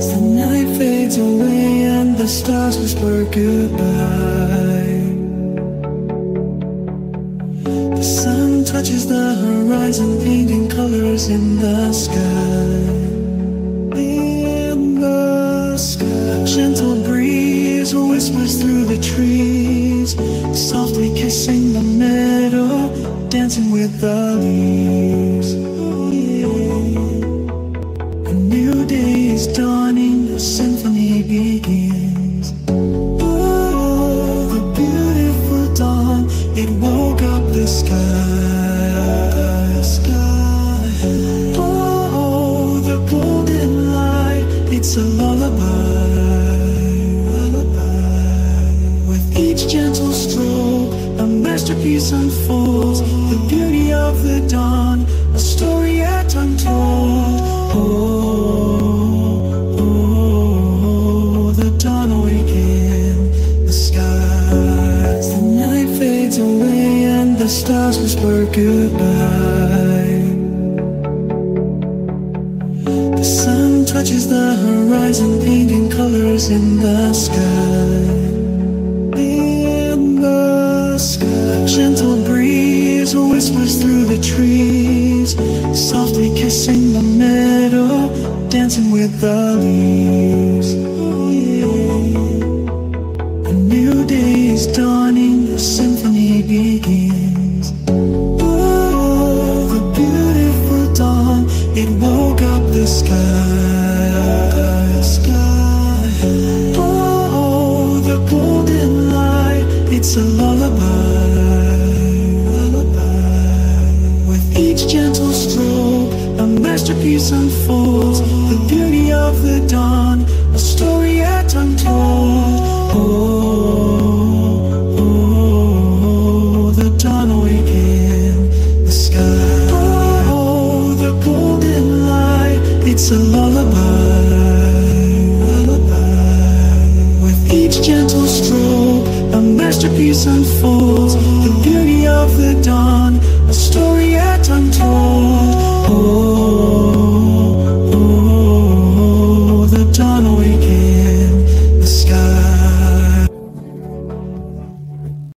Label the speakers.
Speaker 1: As the night fades away and the stars whisper goodbye. The sun touches the horizon painting colors in the sky. The Gentle breeze whispers through the trees Softly kissing the meadow Dancing with the leaves. A new day is dawning, up the sky. sky. Oh, the golden light, it's a lullaby. lullaby. With each gentle stroke, a masterpiece unfolds. The beauty of the dawn, a story yet untold. The stars whisper goodbye. The sun touches the horizon, painting colors in the sky. In the sky, gentle breeze whispers through the trees, softly kissing the meadow, dancing with the leaves. Oh, A new day is dawning, it's a lullaby. With each gentle stroke, a masterpiece unfolds. The beauty of the dawn, a story yet untold. Oh, oh, the dawn awakened the sky. Oh, the golden light, it's a lullaby. With each gentle stroke, masterpiece unfolds.